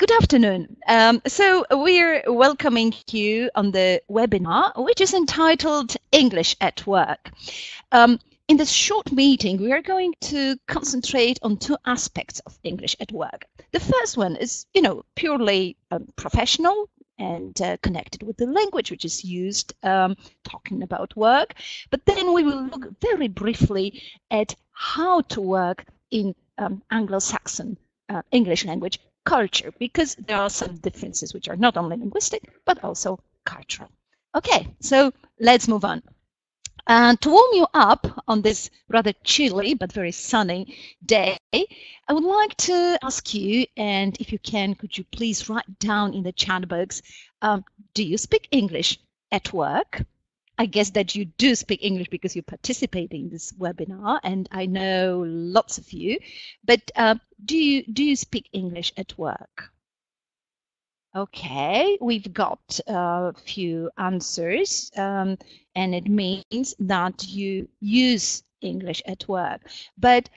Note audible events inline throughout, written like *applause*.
Good afternoon. Um, so we're welcoming you on the webinar, which is entitled English at Work. Um, in this short meeting, we are going to concentrate on two aspects of English at work. The first one is, you know, purely um, professional and uh, connected with the language which is used um, talking about work. But then we will look very briefly at how to work in um, Anglo-Saxon uh, English language culture because there are some differences which are not only linguistic but also cultural. Okay, so let's move on. And to warm you up on this rather chilly but very sunny day, I would like to ask you, and if you can, could you please write down in the chat box, um, do you speak English at work? I guess that you do speak English because you participate in this webinar, and I know lots of you. But uh, do you do you speak English at work? Okay, we've got a few answers, um, and it means that you use English at work. But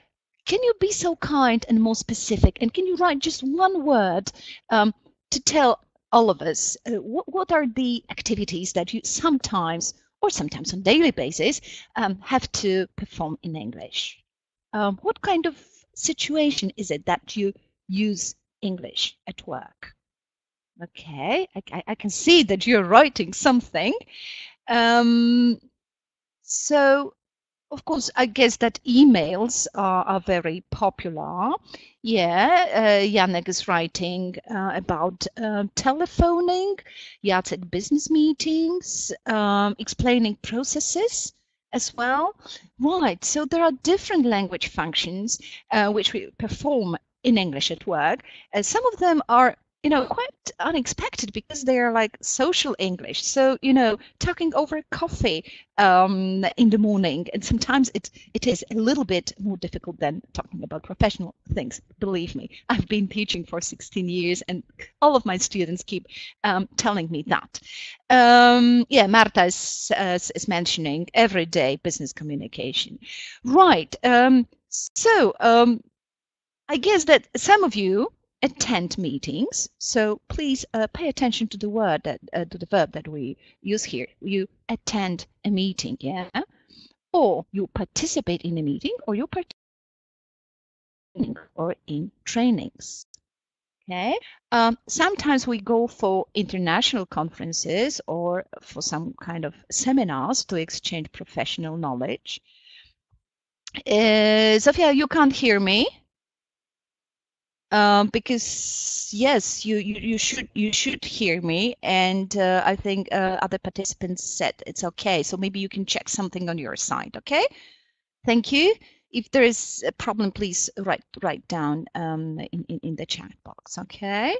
can you be so kind and more specific? And can you write just one word um, to tell all of us uh, what, what are the activities that you sometimes or sometimes on daily basis, um, have to perform in English. Um, what kind of situation is it that you use English at work? Okay, I, I can see that you're writing something. Um, so of course, I guess that emails are, are very popular. Yeah, uh, Janek is writing uh, about uh, telephoning, Jacek business meetings, um, explaining processes as well. Right, so there are different language functions uh, which we perform in English at work. Some of them are you know, quite unexpected because they are like social English. So, you know, talking over coffee um, in the morning, and sometimes it it is a little bit more difficult than talking about professional things. Believe me, I've been teaching for 16 years, and all of my students keep um, telling me that. Um, yeah, Marta is, uh, is mentioning everyday business communication. Right. Um, so um, I guess that some of you attend meetings. So please uh, pay attention to the word that uh, to the verb that we use here. You attend a meeting, yeah, or you participate in a meeting, or you participate or in trainings. Okay. Um, sometimes we go for international conferences or for some kind of seminars to exchange professional knowledge. Uh, Sophia, you can't hear me um, because yes, you, you you should you should hear me, and uh, I think uh, other participants said it's okay. So maybe you can check something on your side. Okay, thank you. If there is a problem, please write write down um, in, in in the chat box. Okay.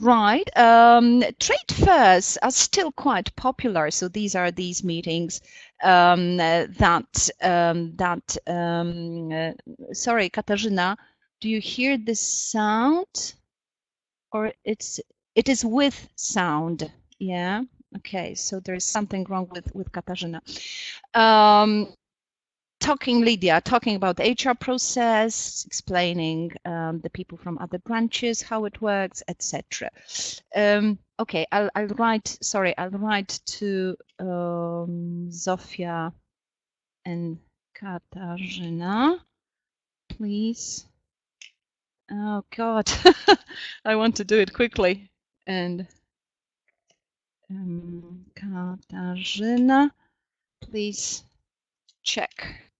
Right. Um, trade fairs are still quite popular. So these are these meetings um, that um, that. Um, uh, sorry, Katarzyna do you hear the sound? Or it's it is with sound. Yeah? Okay so there's something wrong with with Katarzyna. Um, talking Lydia talking about the HR process explaining um, the people from other branches how it works etc um, okay I'll, I'll write sorry I'll write to um, Zofia and Katarzyna please Oh God, *laughs* I want to do it quickly. And um, Katarzyna, please check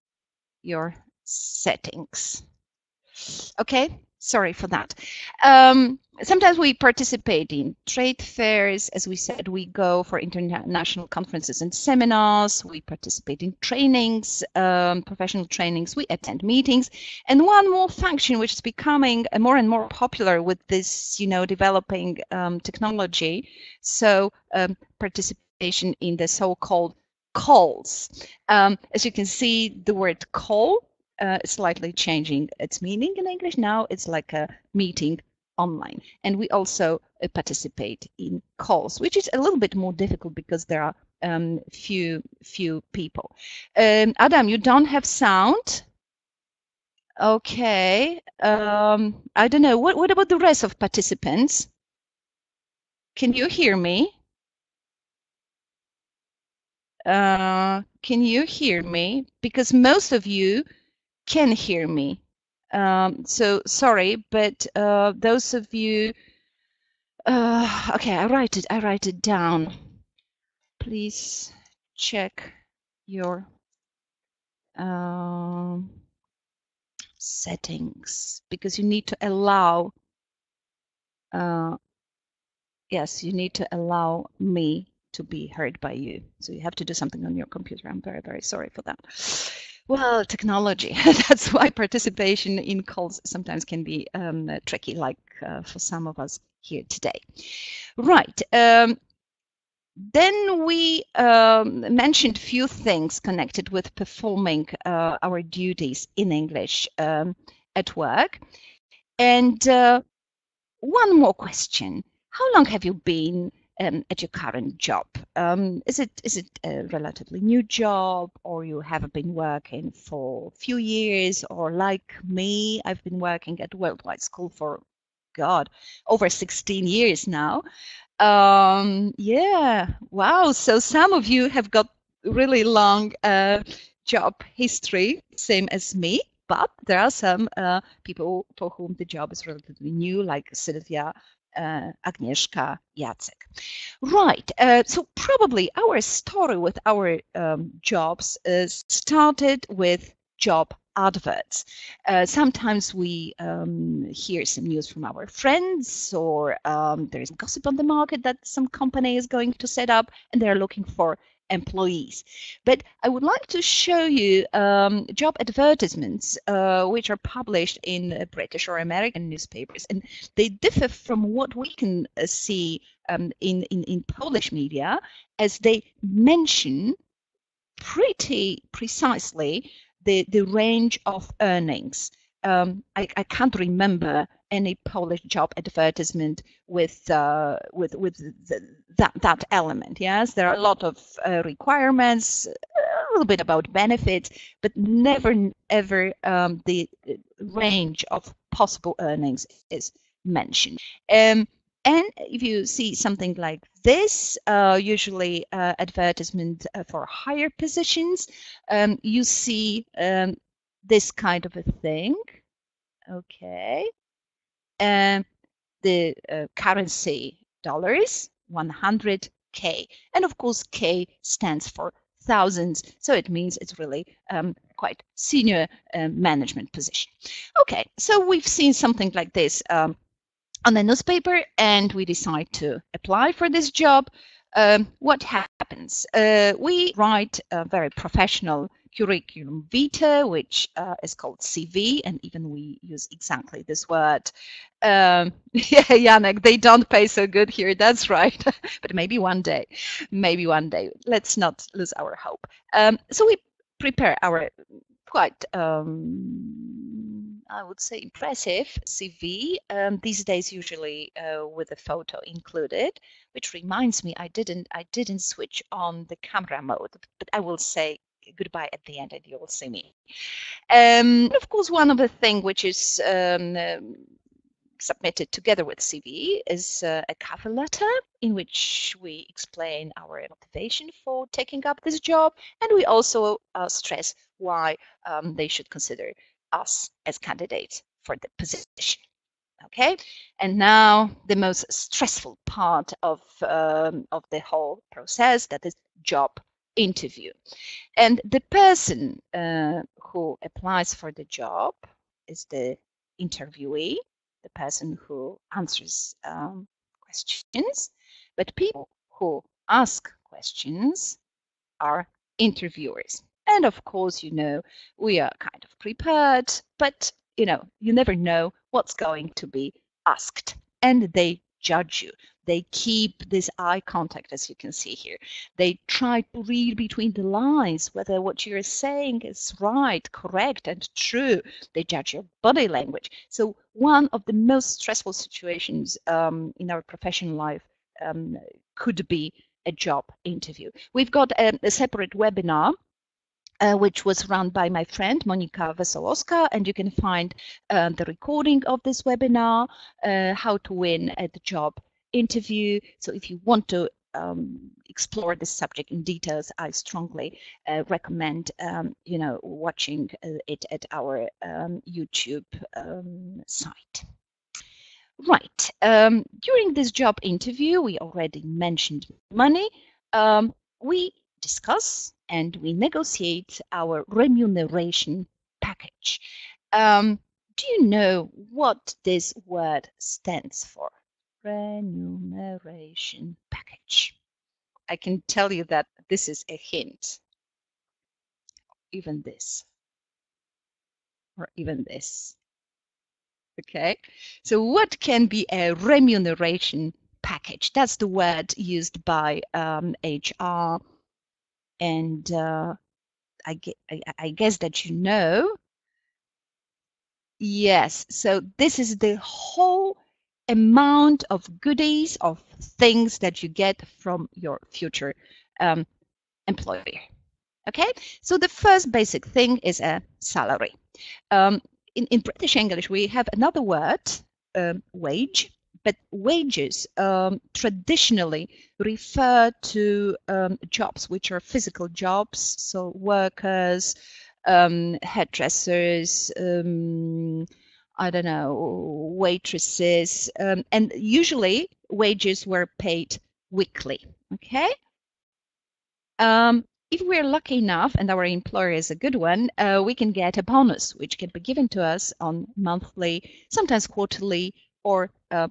your settings. Okay, sorry for that. Um, sometimes we participate in trade fairs. As we said, we go for international conferences and seminars. We participate in trainings, um, professional trainings. We attend meetings. And one more function, which is becoming more and more popular with this, you know, developing um, technology. So um, participation in the so-called calls. Um, as you can see, the word call uh, slightly changing its meaning in English. Now it's like a meeting online. And we also uh, participate in calls, which is a little bit more difficult because there are um, few few people. Um, Adam, you don't have sound. Okay. Um, I don't know. What, what about the rest of participants? Can you hear me? Uh, can you hear me? Because most of you can hear me. Um, so sorry, but uh, those of you, uh, okay, I write it. I write it down. Please check your um, settings because you need to allow. Uh, yes, you need to allow me to be heard by you. So you have to do something on your computer. I'm very, very sorry for that. Well, technology. *laughs* That's why participation in calls sometimes can be um, tricky, like uh, for some of us here today. Right. Um, then we um, mentioned a few things connected with performing uh, our duties in English um, at work. And uh, one more question. How long have you been um, at your current job? Um, is it is it a relatively new job, or you have been working for a few years, or like me, I've been working at Worldwide School for God over 16 years now. Um, yeah, wow. So some of you have got really long uh, job history, same as me. But there are some uh, people for whom the job is relatively new, like Sylvia uh, Agnieszka, Jacek. Right, uh, so probably our story with our um, jobs started with job adverts. Uh, sometimes we um, hear some news from our friends or um, there is gossip on the market that some company is going to set up and they're looking for employees. But I would like to show you um, job advertisements uh, which are published in British or American newspapers, and they differ from what we can uh, see um, in, in, in Polish media as they mention pretty precisely the, the range of earnings. Um, I, I, can't remember any Polish job advertisement with uh, with with the, that that element. Yes, there are a lot of uh, requirements, a little bit about benefits, but never ever um, the range of possible earnings is mentioned. Um, and if you see something like this, uh, usually uh, advertisement uh, for higher positions, um, you see um, this kind of a thing. Okay. The uh, currency dollars, 100K. And of course, K stands for thousands. So it means it's really um, quite senior um, management position. Okay, so we've seen something like this um, on the newspaper and we decide to apply for this job, um, what happens? Uh, we write a very professional curriculum vitae, which uh, is called CV, and even we use exactly this word. Um, *laughs* yeah, Janek, they don't pay so good here. That's right. *laughs* but maybe one day, maybe one day. Let's not lose our hope. Um, so we prepare our quite um, I would say, impressive CV. Um, these days, usually uh, with a photo included, which reminds me, I didn't, I didn't switch on the camera mode, but I will say goodbye at the end, and you will see me. Um, of course, one other thing which is um, um submitted together with CV is uh, a cover letter in which we explain our motivation for taking up this job, and we also uh, stress why um, they should consider us as candidates for the position. Okay, and now the most stressful part of um, of the whole process that is job interview, and the person uh, who applies for the job is the interviewee, the person who answers um, questions, but people who ask questions are interviewers. And of course, you know, we are kind of prepared, but you know, you never know what's going to be asked. And they judge you. They keep this eye contact, as you can see here. They try to read between the lines whether what you're saying is right, correct, and true. They judge your body language. So one of the most stressful situations um, in our professional life um, could be a job interview. We've got a, a separate webinar uh, which was run by my friend Monika Wesolowska, and you can find uh, the recording of this webinar, uh, how to win at the job interview. So if you want to um, explore this subject in details, I strongly uh, recommend, um, you know, watching uh, it at our um, YouTube um, site. Right. Um, during this job interview, we already mentioned money. We discuss and we negotiate our remuneration package. Um, do you know what this word stands for? Remuneration package. I can tell you that this is a hint. Even this. Or even this. Okay, so what can be a remuneration package? That's the word used by um, HR and uh, I, I, guess that you know. Yes, so this is the whole amount of goodies, of things that you get from your future um, employer. Okay, so the first basic thing is a salary. Um, in, in British English, we have another word, um, wage, but wages um, traditionally refer to um, jobs which are physical jobs, so workers, um, hairdressers, um, I don't know, waitresses, um, and usually wages were paid weekly. Okay. Um, if we're lucky enough and our employer is a good one, uh, we can get a bonus, which can be given to us on monthly, sometimes quarterly, or uh,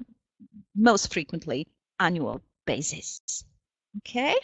most frequently annual basis. Okay.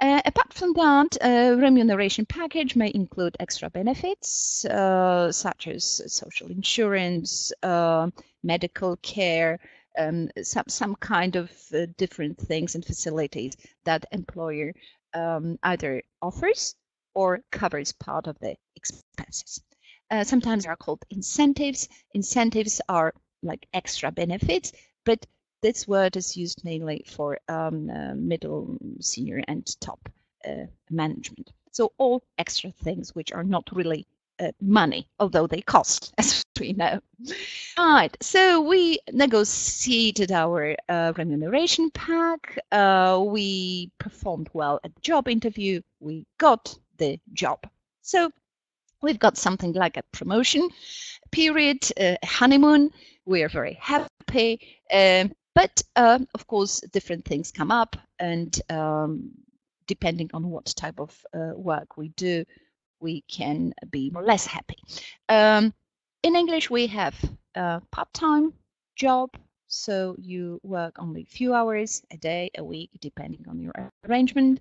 Uh, apart from that, uh, remuneration package may include extra benefits uh, such as social insurance, uh, medical care, um, some some kind of uh, different things and facilities that employer um, either offers or covers part of the expenses. Uh, sometimes they are called incentives. Incentives are like extra benefits, but this word is used mainly for um, uh, middle, senior, and top uh, management. So all extra things which are not really uh, money, although they cost, *laughs* as we know. All right, so we negotiated our uh, remuneration pack. Uh, we performed well at the job interview. We got the job. So we've got something like a promotion period, a honeymoon. We are very happy. Um, but um, of course, different things come up, and um, depending on what type of uh, work we do, we can be more or less happy. Um, in English, we have a part-time job, so you work only a few hours a day, a week, depending on your arrangement.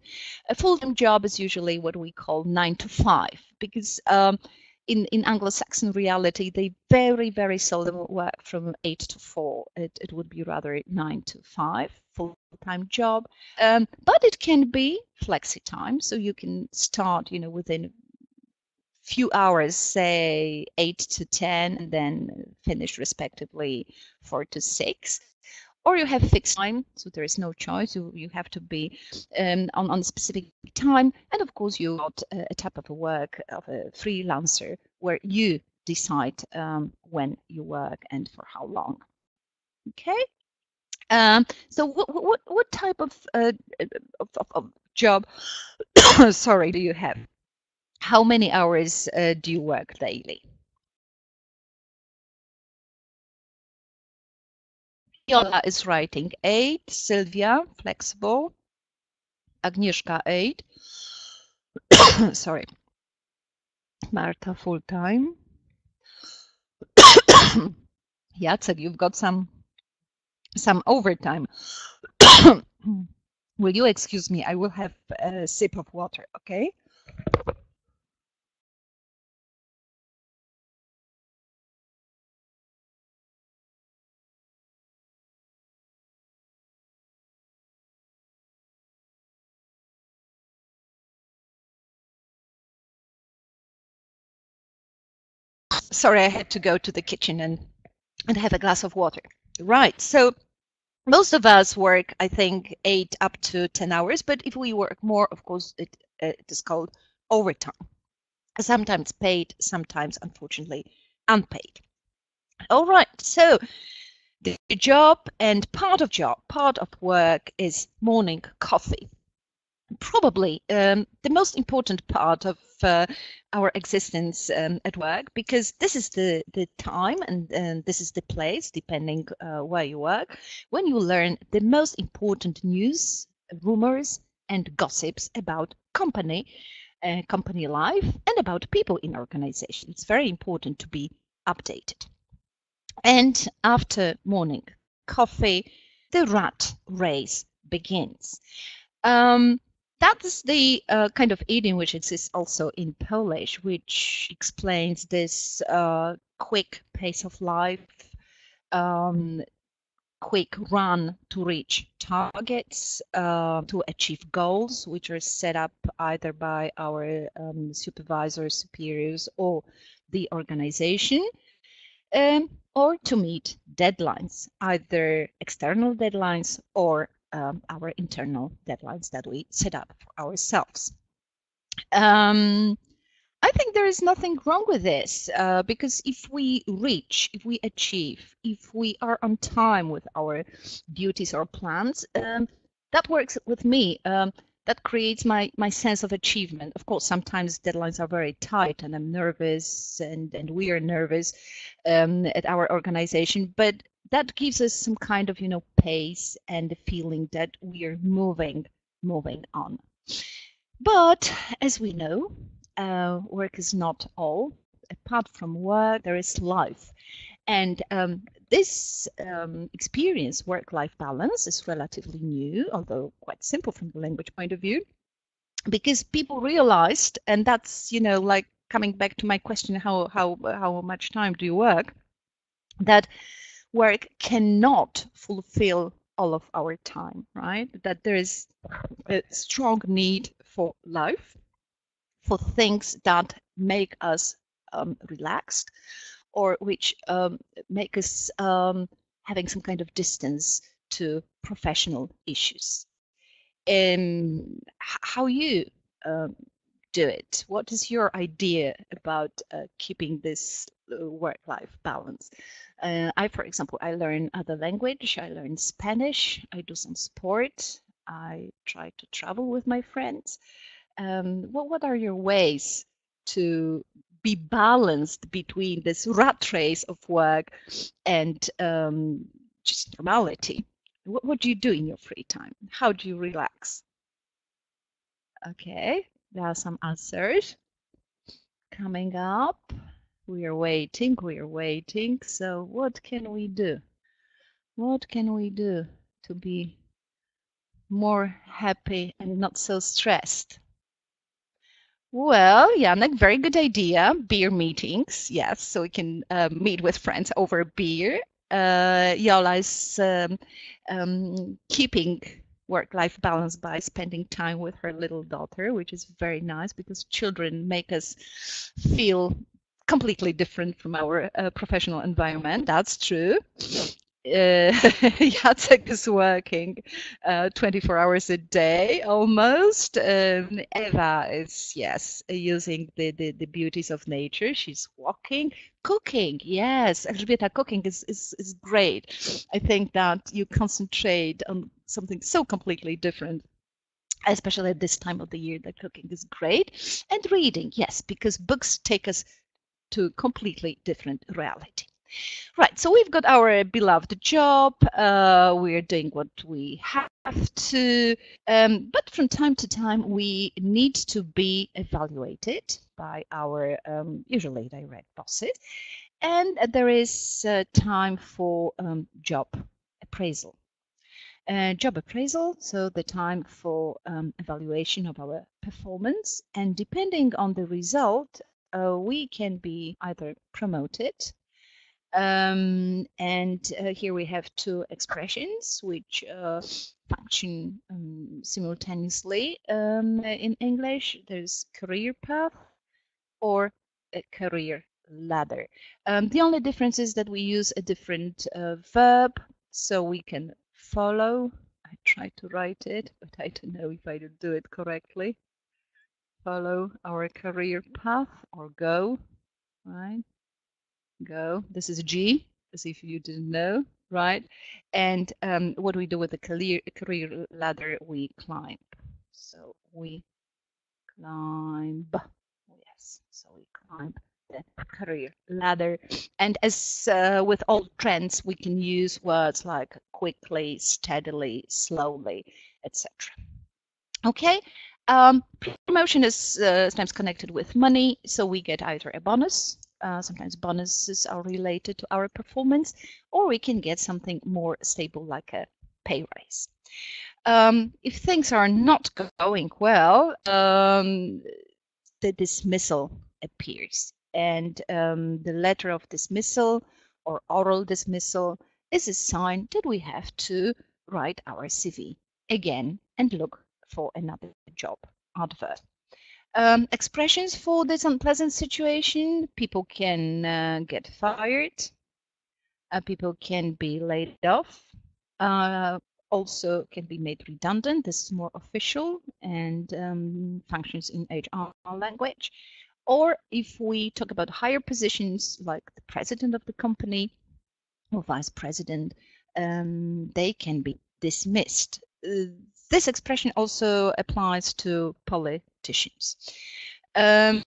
A full-time job is usually what we call nine to five, because um, in, in Anglo-Saxon reality, they very, very seldom work from eight to four. It, it would be rather nine to five, full-time job. Um, but it can be flexi time, so you can start, you know, within few hours, say eight to 10, and then finish respectively four to six or you have fixed time, so there is no choice. You, you have to be um, on, on a specific time. And of course, you got a, a, type of a work of a freelancer where you decide um, when you work and for how long. Okay. Um, so what, what, what type of, uh, of, of, of job, *coughs* sorry, do you have? How many hours uh, do you work daily? Viola is writing eight, Sylvia, flexible, Agnieszka, eight. *coughs* Sorry. Marta, full time. *coughs* Jacek, you've got some some overtime. *coughs* will you excuse me? I will have a sip of water, okay? Sorry, I had to go to the kitchen and, and have a glass of water. Right. So most of us work, I think, eight up to 10 hours. But if we work more, of course, it, it is called overtime. sometimes paid, sometimes unfortunately unpaid. All right, so the job and part of job, part of work is morning coffee. Probably um, the most important part of uh, our existence um, at work because this is the, the time and, and this is the place, depending uh, where you work, when you learn the most important news, rumors, and gossips about company, uh, company life, and about people in organization. It's very important to be updated. And after morning coffee, the rat race begins. Um, that's the uh, kind of idiom which exists also in Polish, which explains this uh, quick pace of life, um, quick run to reach targets, uh, to achieve goals, which are set up either by our um, supervisors, superiors, or the organization um, or to meet deadlines, either external deadlines or um, our internal deadlines that we set up for ourselves. Um, I think there is nothing wrong with this uh, because if we reach, if we achieve, if we are on time with our duties or plans, um, that works with me. Um, that creates my my sense of achievement of course sometimes deadlines are very tight and i'm nervous and and we are nervous um, at our organization but that gives us some kind of you know pace and the feeling that we are moving moving on. But as we know uh, work is not all. Apart from work there is life. And um, this um, experience, work-life balance, is relatively new, although quite simple from the language point of view, because people realized, and that's you know like coming back to my question, how how how much time do you work? That work cannot fulfill all of our time, right? That there is a strong need for life, for things that make us um, relaxed, or which um, make us um, having some kind of distance to professional issues. Um, how you um, do it? What is your idea about uh, keeping this uh, work-life balance? Uh, I, for example, I learn other language. I learn Spanish. I do some sport. I try to travel with my friends. Um, well, what are your ways to be balanced between this rat race of work and um, just normality. What, what do you do in your free time? How do you relax? Okay, there are some answers coming up. We are waiting, we are waiting. So what can we do? What can we do to be more happy and not so stressed? Well, Janek, very good idea. Beer meetings, yes, so we can uh, meet with friends over beer. Uh, Yola is um, um, keeping work-life balance by spending time with her little daughter, which is very nice because children make us feel completely different from our uh, professional environment. That's true uh, *laughs* Jacek is working uh, 24 hours a day almost. Um, Eva is, yes, using the, the, the beauties of nature. She's walking, cooking. Yes, Elżbieta, cooking is, is, is great. I think that you concentrate on something so completely different especially at this time of the year that cooking is great and reading yes because books take us to completely different reality Right, so we've got our beloved job. Uh, we're doing what we have to, um, but from time to time we need to be evaluated by our um, usually direct bosses, and there is uh, time for um, job appraisal. Uh, job appraisal, so the time for um, evaluation of our performance, and depending on the result, uh, we can be either promoted um, and uh, here we have two expressions which uh, function um, simultaneously um, in English. There's career path or a career ladder. Um, the only difference is that we use a different uh, verb so we can follow. I try to write it, but I don't know if I do it correctly. follow our career path or go, right? Go. This is G, as if you didn't know, right? And um, what do we do with the career, career ladder? We climb. So we climb. Yes, so we climb the career ladder. And as uh, with all trends, we can use words like quickly, steadily, slowly, etc. Okay, um, promotion is uh, sometimes connected with money, so we get either a bonus, uh, sometimes bonuses are related to our performance, or we can get something more stable like a pay raise. Um, if things are not going well, um, the dismissal appears, and um, the letter of dismissal or oral dismissal is a sign that we have to write our CV again and look for another job advert. Um, expressions for this unpleasant situation people can uh, get fired, uh, people can be laid off, uh, also can be made redundant. This is more official and um, functions in HR language. Or if we talk about higher positions like the president of the company or vice president, um, they can be dismissed. Uh, this expression also applies to politicians. Um,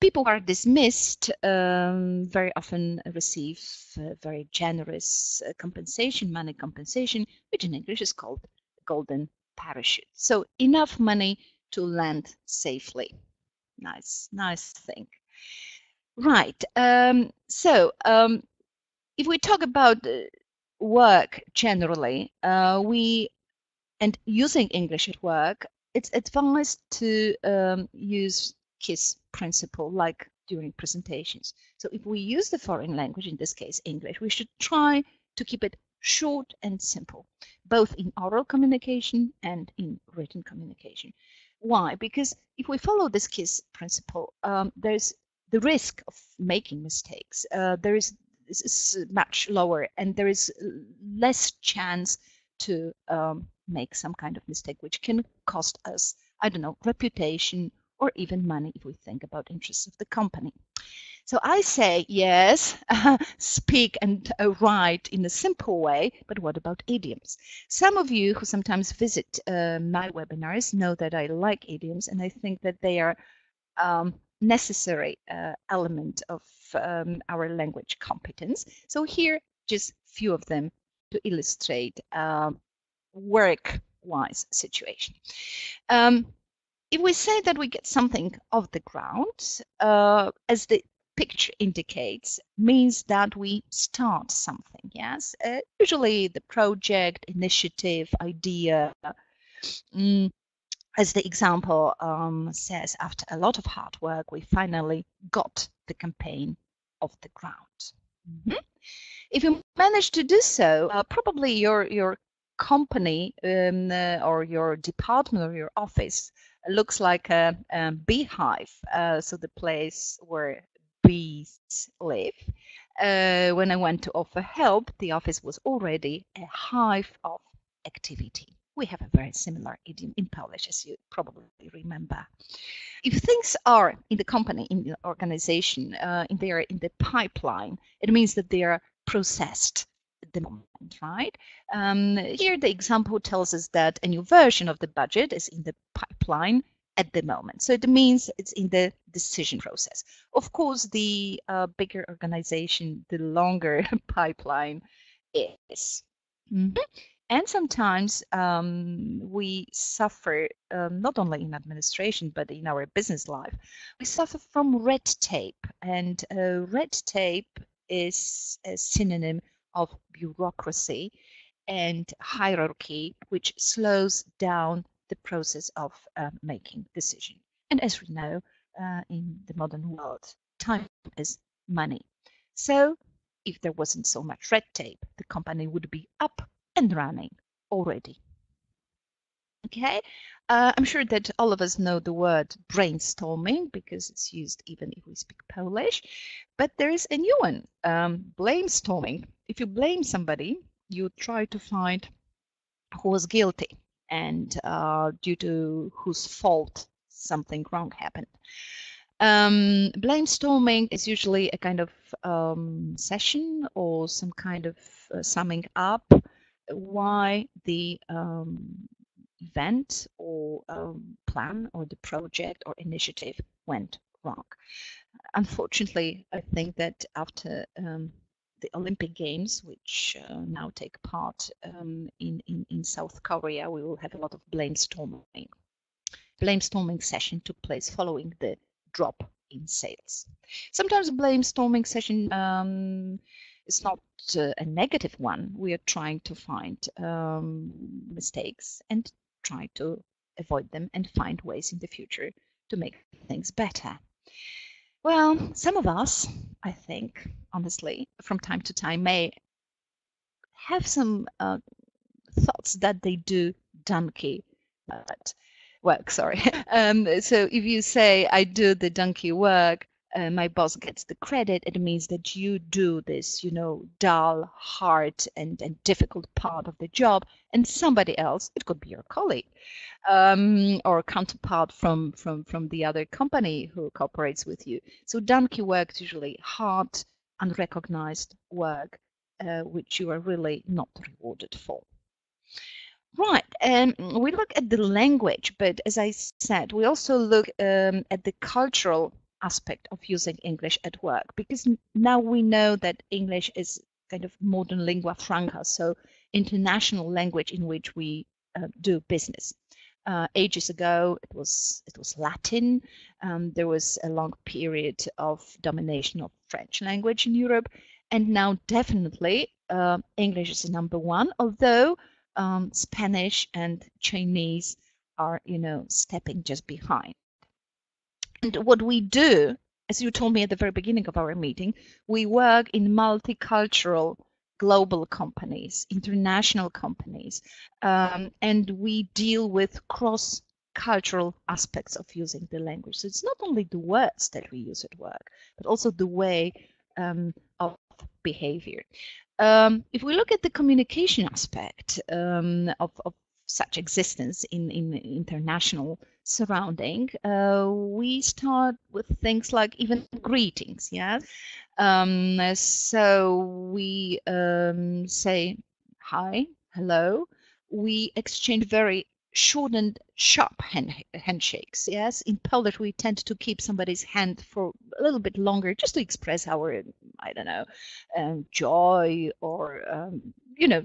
people who are dismissed um, very often receive uh, very generous uh, compensation, money compensation, which in English is called golden parachute. So enough money to land safely. Nice, nice thing. Right. Um, so um, if we talk about uh, work generally, uh, we and using English at work, it's advised to um, use KISS principle like during presentations. So if we use the foreign language, in this case English, we should try to keep it short and simple, both in oral communication and in written communication. Why? Because if we follow this KISS principle, um, there's the risk of making mistakes. Uh, there is, is much lower, and there is less chance to um, make some kind of mistake which can cost us, I don't know, reputation or even money if we think about interests of the company. So I say, yes, *laughs* speak and uh, write in a simple way, but what about idioms? Some of you who sometimes visit uh, my webinars know that I like idioms and I think that they are um, necessary uh, element of um, our language competence. So here, just few of them to illustrate um, work-wise situation. Um, if we say that we get something off the ground, uh, as the picture indicates, means that we start something, yes? Uh, usually the project, initiative, idea, mm, as the example um, says, after a lot of hard work, we finally got the campaign off the ground. Mm -hmm. If you manage to do so, uh, probably your your company um, uh, or your department or your office looks like a, a beehive, uh, so the place where bees live. Uh, when I went to offer help, the office was already a hive of activity. We have a very similar idiom in Polish, as you probably remember. If things are in the company, in the organization, uh, in there in the pipeline, it means that they are processed the moment, right? Um, here, the example tells us that a new version of the budget is in the pipeline at the moment. So it means it's in the decision process. Of course, the uh, bigger organization, the longer *laughs* pipeline is. Mm -hmm. And sometimes um, we suffer, um, not only in administration, but in our business life, we suffer from red tape. And uh, red tape is a synonym of bureaucracy and hierarchy, which slows down the process of uh, making decision. And as we know, uh, in the modern world, time is money. So if there wasn't so much red tape, the company would be up and running already. Okay, uh, I'm sure that all of us know the word brainstorming because it's used even if we speak Polish, but there is a new one, um, blamestorming. If you blame somebody, you try to find who was guilty and uh, due to whose fault something wrong happened. Um, storming is usually a kind of um, session or some kind of uh, summing up why the um, event or um, plan or the project or initiative went wrong. Unfortunately, I think that after um, the Olympic Games, which uh, now take part um, in, in, in South Korea, we will have a lot of blamestorming. Blamestorming session took place following the drop in sales. Sometimes blamestorming session um, is not uh, a negative one. We are trying to find um, mistakes and try to avoid them and find ways in the future to make things better. Well, some of us, I think, honestly, from time to time may have some uh, thoughts that they do donkey work, sorry. *laughs* Um, so if you say, I do the donkey work, uh, my boss gets the credit, it means that you do this, you know, dull, hard, and, and difficult part of the job, and somebody else, it could be your colleague um, or counterpart from, from, from the other company who cooperates with you. So donkey work is usually hard, unrecognized work, uh, which you are really not rewarded for. Right, um, we look at the language, but as I said, we also look um, at the cultural aspect of using English at work because now we know that English is kind of modern lingua franca, so international language in which we uh, do business. Uh, ages ago, it was it was Latin. Um, there was a long period of domination of French language in Europe, and now definitely uh, English is number one. Although um, Spanish and Chinese are, you know, stepping just behind. And what we do, as you told me at the very beginning of our meeting, we work in multicultural global companies, international companies, um, and we deal with cross cultural aspects of using the language. So it's not only the words that we use at work, but also the way um, of behavior. Um, if we look at the communication aspect um, of, of, such existence in, in international surrounding, uh, we start with things like even greetings, yeah? Um, so we um, say hi, hello. We exchange very short and sharp hand, handshakes. Yes, in Polish we tend to keep somebody's hand for a little bit longer, just to express our, I don't know, um, joy or um, you know,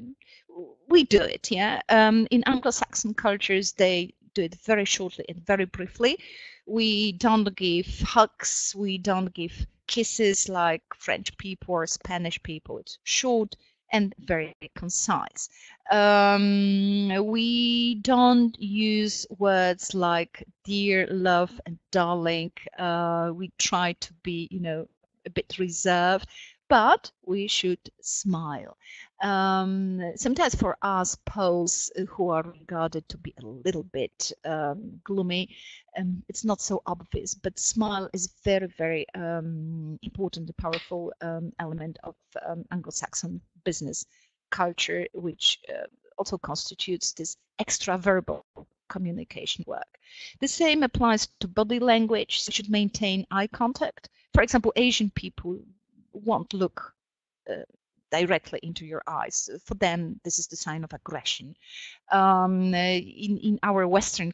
we do it. Yeah, um, in Anglo-Saxon cultures they it very shortly and very briefly. We don't give hugs. We don't give kisses like French people or Spanish people. It's short and very concise. Um, we don't use words like dear, love, and darling. Uh, we try to be, you know, a bit reserved, but we should smile. Um, sometimes for us Poles who are regarded to be a little bit um, gloomy, um, it's not so obvious, but smile is very, very um, important, powerful um, element of um, Anglo-Saxon business culture, which uh, also constitutes this extraverbal communication work. The same applies to body language. You should maintain eye contact. For example, Asian people won't look uh, directly into your eyes. For them, this is the sign of aggression. Um, uh, in in our Western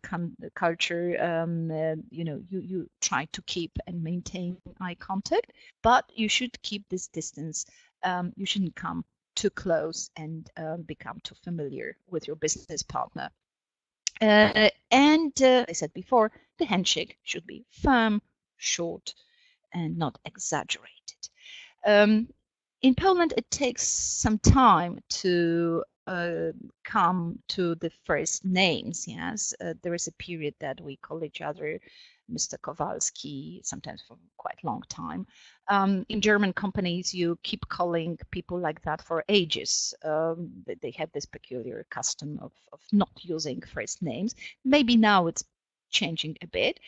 culture, um, uh, you know, you you try to keep and maintain eye contact, but you should keep this distance. Um, you shouldn't come too close and um, become too familiar with your business partner. Uh, and uh, I said before, the handshake should be firm, short, and not exaggerated. Um, in Poland, it takes some time to uh, come to the first names. Yes, uh, there is a period that we call each other Mr. Kowalski, sometimes for quite a long time. Um, in German companies, you keep calling people like that for ages. Um, they have this peculiar custom of, of not using first names. Maybe now it's changing a bit,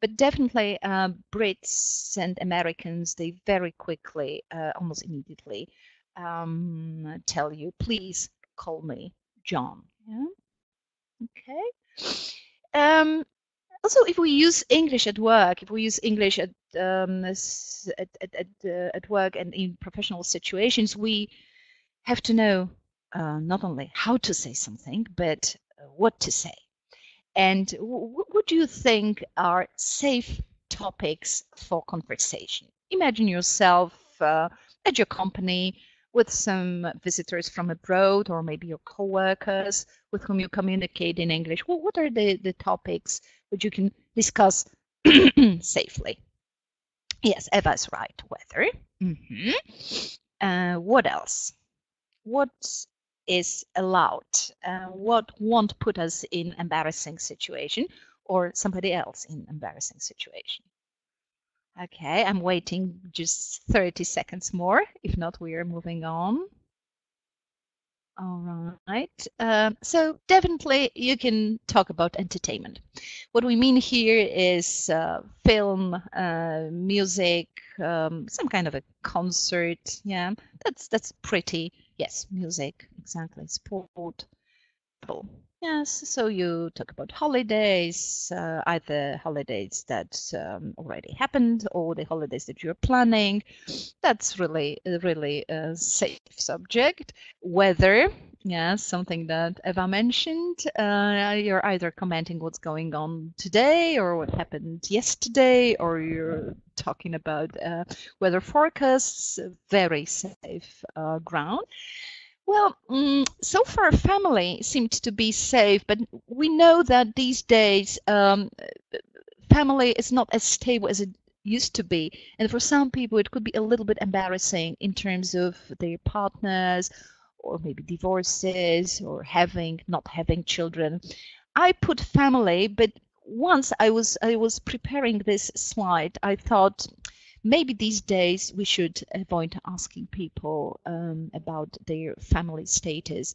but definitely uh, Brits and Americans, they very quickly, uh, almost immediately, um, tell you, please call me John. Yeah? Okay. Um, also, if we use English at work, if we use English at um, at at at, uh, at work and in professional situations, we have to know uh, not only how to say something, but uh, what to say. And what do you think are safe topics for conversation? Imagine yourself uh, at your company with some visitors from abroad or maybe your co-workers with whom you communicate in English. Well, what are the, the topics which you can discuss *clears throat* safely? Yes, Eva is right. Weather. Mm -hmm. uh, what else? What is allowed? Uh, what won't put us in embarrassing situation or somebody else in embarrassing situation? Okay, I'm waiting just 30 seconds more. If not, we are moving on. All right. Uh, so definitely you can talk about entertainment. What we mean here is uh, film, uh, music, um, some kind of a concert. Yeah, that's that's pretty. Yes, music exactly. Sport. Yes, so you talk about holidays, uh, either holidays that um, already happened or the holidays that you're planning. That's really, really a safe subject. Weather, yes, something that Eva mentioned. Uh, you're either commenting what's going on today or what happened yesterday, or you're talking about uh, weather forecasts. Very safe uh, ground. Well, mm, so far family seemed to be safe, but we know that these days um, family is not as stable as it used to be. And for some people, it could be a little bit embarrassing in terms of their partners or maybe divorces or having, not having children. I put family, but once I was I was preparing this slide, I thought maybe these days we should avoid asking people um, about their family status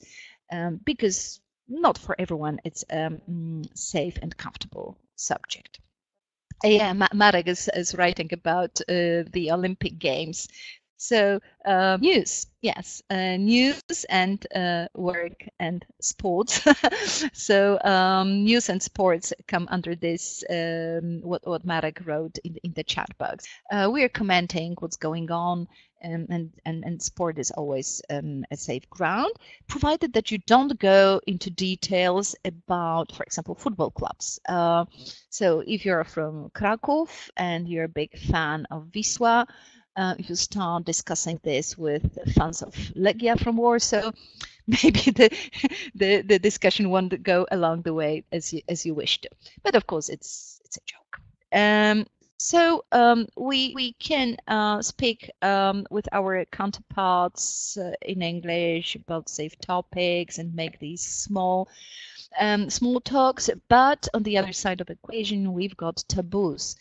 um, because not for everyone it's a um, safe and comfortable subject. Yeah, Marek is, is writing about uh, the Olympic Games. So uh, news, yes, uh, news and uh, work and sports. *laughs* so um, news and sports come under this um, what what Marek wrote in, in the chat box. Uh, we are commenting what's going on, um, and and and sport is always um, a safe ground, provided that you don't go into details about, for example, football clubs. Uh, so if you're from Krakow and you're a big fan of Wisła uh, you start discussing this with fans of Legia from Warsaw, *laughs* maybe the, the, the discussion won't go along the way as you, as you wish to. But of course, it's, it's a joke. Um, so um, we, we can uh, speak um, with our counterparts uh, in English about safe topics and make these small um, small talks. But on the other side of the equation, we've got taboos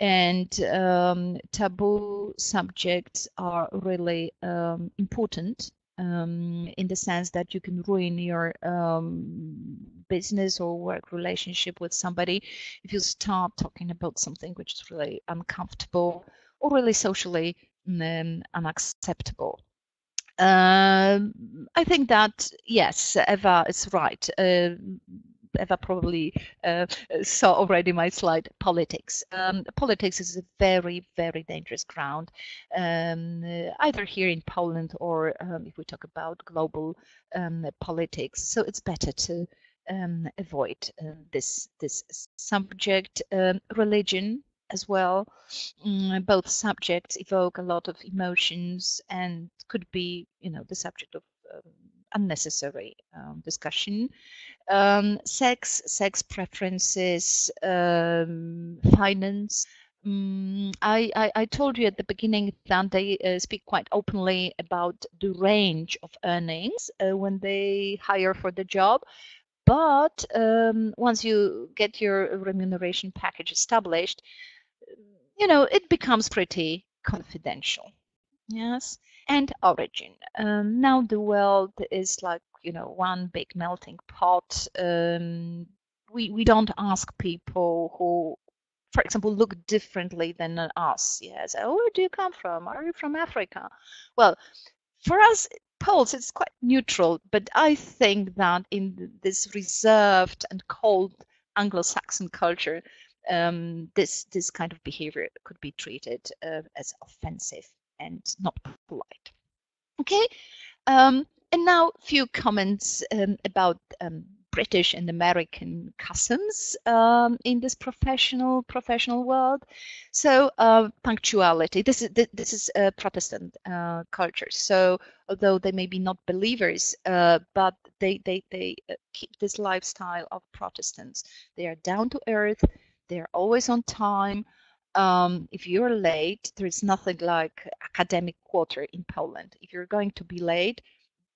and um, taboo subjects are really um, important um, in the sense that you can ruin your um, business or work relationship with somebody if you start talking about something which is really uncomfortable or really socially um, unacceptable. Um, I think that yes, Eva is right. Uh, Eva probably uh, saw already my slide, politics. Um, politics is a very, very dangerous ground, um, either here in Poland or um, if we talk about global um, politics. So it's better to um, avoid uh, this this subject. Religion as well. Mm, both subjects evoke a lot of emotions and could be, you know, the subject of unnecessary um, discussion. Um, sex, sex preferences, um, finance. Um, I, I, I, told you at the beginning that they uh, speak quite openly about the range of earnings uh, when they hire for the job. But um, once you get your remuneration package established, you know, it becomes pretty confidential. Yes and origin. Um, now the world is like you know one big melting pot. Um, we we don't ask people who, for example, look differently than us. Yes, oh, where do you come from? Are you from Africa? Well, for us Poles, it's quite neutral, but I think that in this reserved and cold Anglo-Saxon culture, um, this this kind of behavior could be treated uh, as offensive and not polite. Okay, um, and now a few comments um, about um, British and American customs um, in this professional professional world. So uh, punctuality. This is this is a Protestant uh, culture. So although they may be not believers, uh, but they they they uh, keep this lifestyle of Protestants. They are down to earth. They are always on time. Um, if you're late, there is nothing like academic quarter in Poland. If you're going to be late,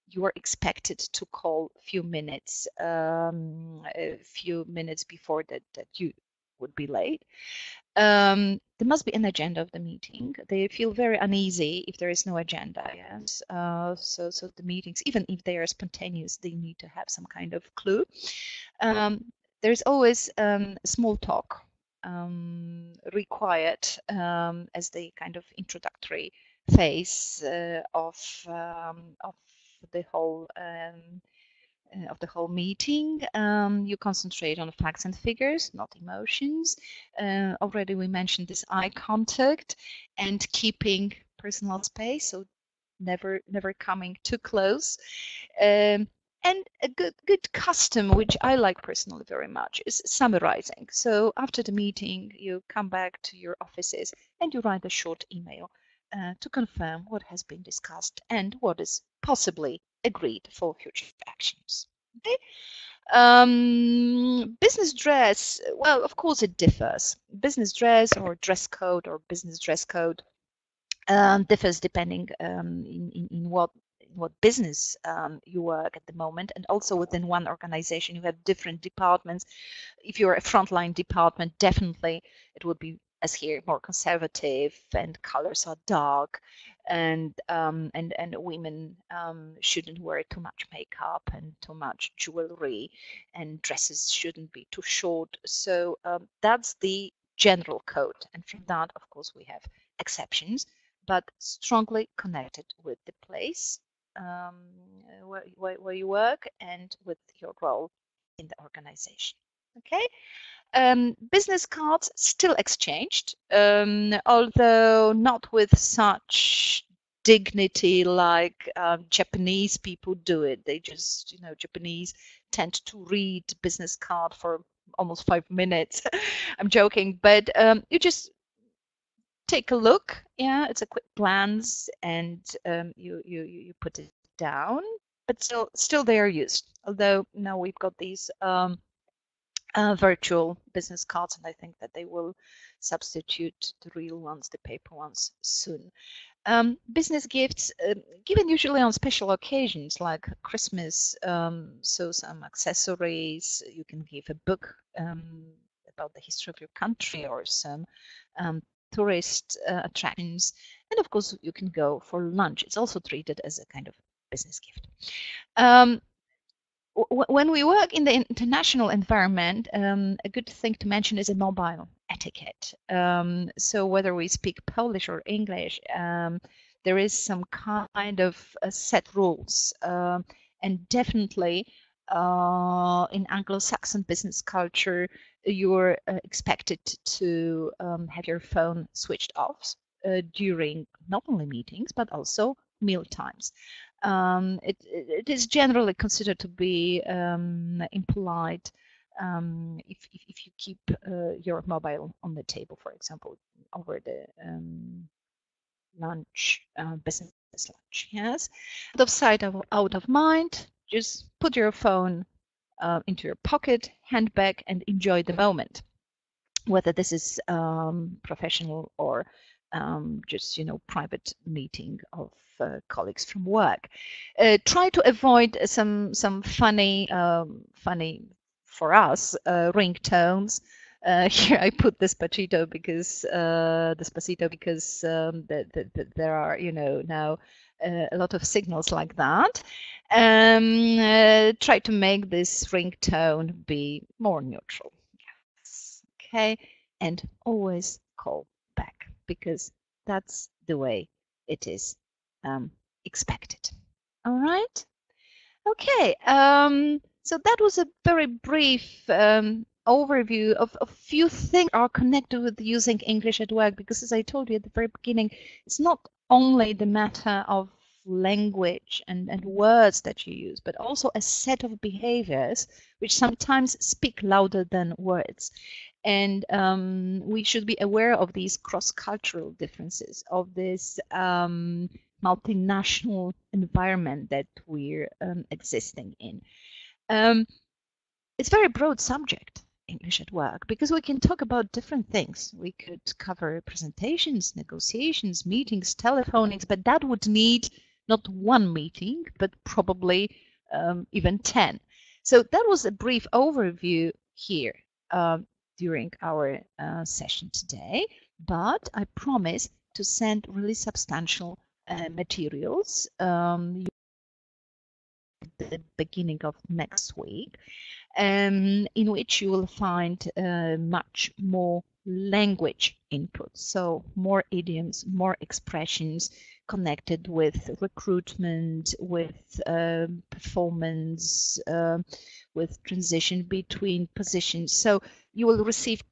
you are expected to call a few minutes um, a few minutes before that that you would be late. Um, there must be an agenda of the meeting. They feel very uneasy if there is no agenda yes. Uh, so so the meetings even if they are spontaneous they need to have some kind of clue. Um, there's always um, small talk um, required um, as the kind of introductory phase uh, of um, of the whole um, uh, of the whole meeting. Um, you concentrate on facts and figures, not emotions. Uh, already we mentioned this eye contact and keeping personal space, so never never coming too close. Um, and a good good custom, which I like personally very much, is summarizing. So after the meeting, you come back to your offices and you write a short email uh, to confirm what has been discussed and what is possibly agreed for future actions. Okay. Um, business dress, well, of course it differs. Business dress or dress code or business dress code um, differs depending um, in, in, in what what business um, you work at the moment and also within one organization you have different departments. If you're a frontline department definitely it would be as here more conservative and colors are dark and um, and and women um, shouldn't wear too much makeup and too much jewelry and dresses shouldn't be too short. So um, that's the general code and from that of course we have exceptions but strongly connected with the place um, where, where, you work and with your role in the organization okay um, business cards still exchanged, um, although not with such dignity like um, Japanese people do it. They just, you know, Japanese tend to read business card for almost five minutes. *laughs* I'm joking, but um, you just take a look. Yeah, it's a quick glance, and um, you you you put it down. But still, still they are used. Although now we've got these um, uh, virtual business cards, and I think that they will substitute the real ones, the paper ones, soon. Um, business gifts uh, given usually on special occasions like Christmas, um, so some accessories. You can give a book um, about the history of your country or some um, tourist uh, attractions, and of course you can go for lunch. It's also treated as a kind of business gift. Um, when we work in the international environment, um, a good thing to mention is a mobile etiquette. Um, so whether we speak Polish or English, um, there is some kind of uh, set rules, uh, and definitely uh, in Anglo-Saxon business culture, you're uh, expected to um, have your phone switched off uh, during not only meetings but also meal times um, it, it is generally considered to be um, impolite um, if, if, if, you keep uh, your mobile on the table, for example, over the um, lunch, uh, business lunch. Yes, out of sight, out of mind. Just put your phone uh, into your pocket, handbag, and enjoy the moment. Whether this is um, professional or um, just you know private meeting of uh, colleagues from work. Uh, try to avoid some some funny um, funny for us uh, ringtones. Uh, *laughs* here I put Despacito because uh, Despacito because um, the, the, the, there are you know now uh, a lot of signals like that. Um, uh, try to make this ringtone be more neutral. Yes. Okay, and always call back because that's the way it is um, expected. All right. Okay. Um, so that was a very brief um, overview of a few things are connected with using English at work because as I told you at the very beginning, it's not only the matter of language and, and words that you use, but also a set of behaviors which sometimes speak louder than words. And um, we should be aware of these cross-cultural differences, of this um, multinational environment that we're um, existing in. Um, it's a very broad subject. English at work because we can talk about different things. We could cover presentations, negotiations, meetings, telephonics, but that would need not one meeting, but probably um, even 10. So that was a brief overview here uh, during our uh, session today, but I promise to send really substantial uh, materials um, the beginning of next week, um, in which you will find uh, much more language input. So more idioms, more expressions connected with recruitment, with uh, performance, uh, with transition between positions. So you will receive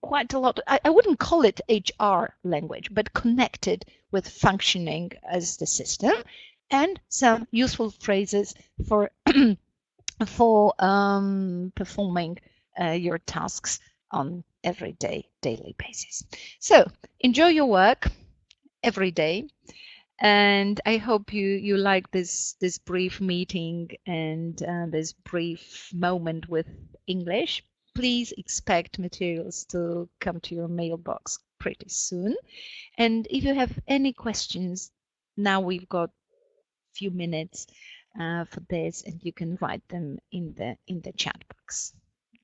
quite a lot. I, I wouldn't call it HR language, but connected with functioning as the system and some useful phrases for *clears throat* for um, performing uh, your tasks on everyday daily basis. So enjoy your work every day and I hope you you like this this brief meeting and uh, this brief moment with English. Please expect materials to come to your mailbox pretty soon. And if you have any questions, now we've got a few minutes uh, for this and you can write them in the in the chat box.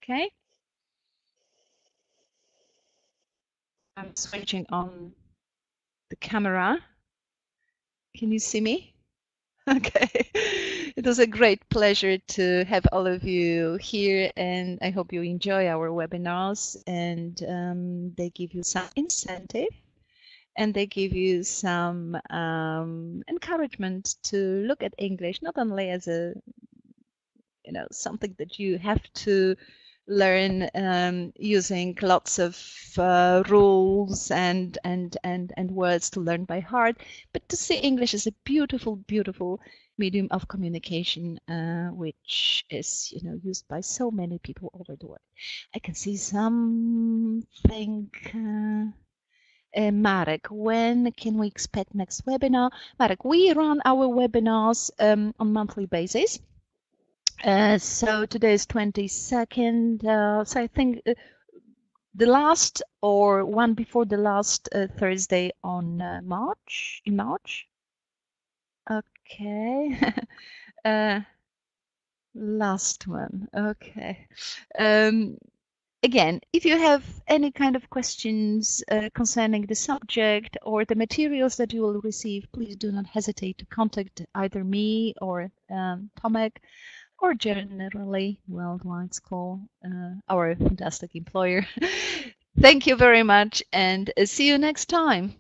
Okay? I'm switching on the camera. Can you see me? *laughs* Okay. It was a great pleasure to have all of you here and I hope you enjoy our webinars and um, they give you some incentive and they give you some um, encouragement to look at English not only as a you know something that you have to learn um, using lots of uh, rules and and and and words to learn by heart, but to see English as a beautiful, beautiful medium of communication, uh, which is you know used by so many people over the world. I can see something. Uh, uh, Marek, when can we expect next webinar? Marek, we run our webinars um, on monthly basis. Uh, so today is 22nd, uh, so I think uh, the last or one before the last uh, Thursday on uh, March, in March. Okay. *laughs* last one, okay. Um, again, if you have any kind of questions uh, concerning the subject or the materials that you will receive, please do not hesitate to contact either me or um, Tomek or generally Worldwide School, uh, our fantastic employer. *laughs* Thank you very much and see you next time.